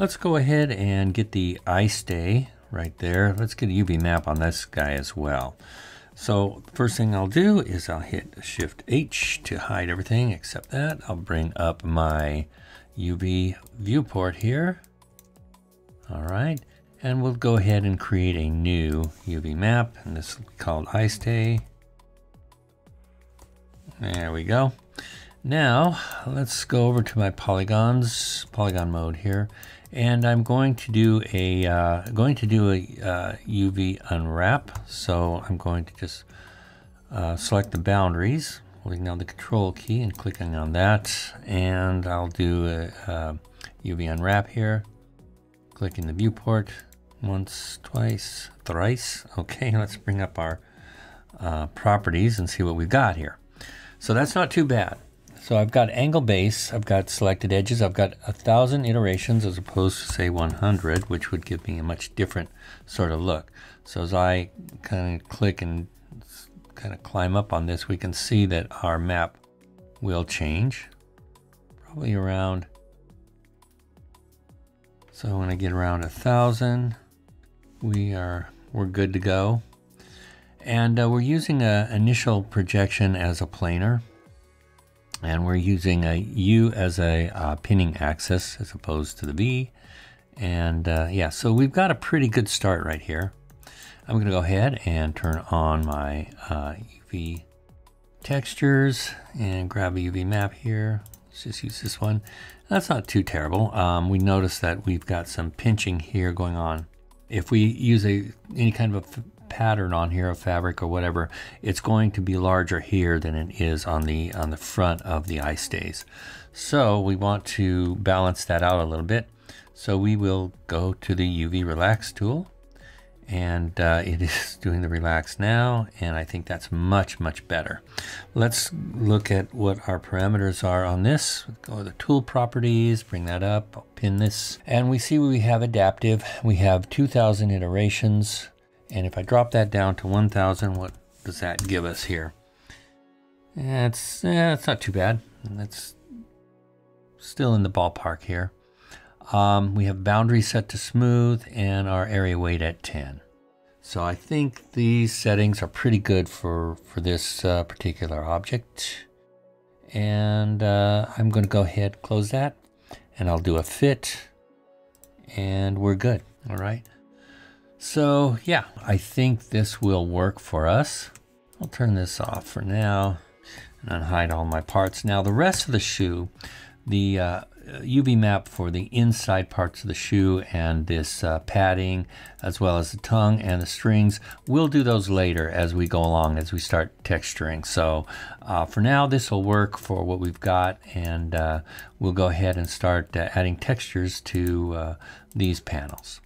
Let's go ahead and get the eyestay right there. Let's get a UV map on this guy as well. So first thing I'll do is I'll hit Shift H to hide everything except that. I'll bring up my UV viewport here. All right, and we'll go ahead and create a new UV map, and this is called eyestay. There we go. Now let's go over to my polygons, polygon mode here, and I'm going to do a uh, going to do a uh, UV unwrap. So I'm going to just uh, select the boundaries, holding down the control key and clicking on that, and I'll do a, a UV unwrap here. Clicking the viewport once, twice, thrice. Okay, let's bring up our uh, properties and see what we've got here. So that's not too bad. So I've got angle base, I've got selected edges, I've got a thousand iterations as opposed to say 100, which would give me a much different sort of look. So as I kind of click and kind of climb up on this, we can see that our map will change, probably around. So when I get around a thousand, we are we're good to go. And uh, we're using an initial projection as a planar and we're using a U as a uh, pinning axis as opposed to the V. And uh, yeah, so we've got a pretty good start right here. I'm going to go ahead and turn on my uh, UV textures and grab a UV map here. Let's just use this one. That's not too terrible. Um, we notice that we've got some pinching here going on. If we use a any kind of a pattern on here of fabric or whatever, it's going to be larger here than it is on the on the front of the eyestays. So we want to balance that out a little bit. So we will go to the UV relax tool and uh, it is doing the relax now and I think that's much much better. Let's look at what our parameters are on this. Go to the tool properties, bring that up, I'll pin this and we see we have adaptive. We have 2000 iterations and if I drop that down to 1000, what does that give us here? It's, yeah, it's not too bad. That's still in the ballpark here. Um, we have boundary set to smooth and our area weight at 10. So I think these settings are pretty good for, for this uh, particular object. And uh, I'm going to go ahead, close that, and I'll do a fit, and we're good. All right. So yeah, I think this will work for us. I'll turn this off for now and unhide all my parts. Now the rest of the shoe, the uh, UV map for the inside parts of the shoe and this uh, padding as well as the tongue and the strings, we'll do those later as we go along, as we start texturing. So uh, for now, this will work for what we've got and uh, we'll go ahead and start uh, adding textures to uh, these panels.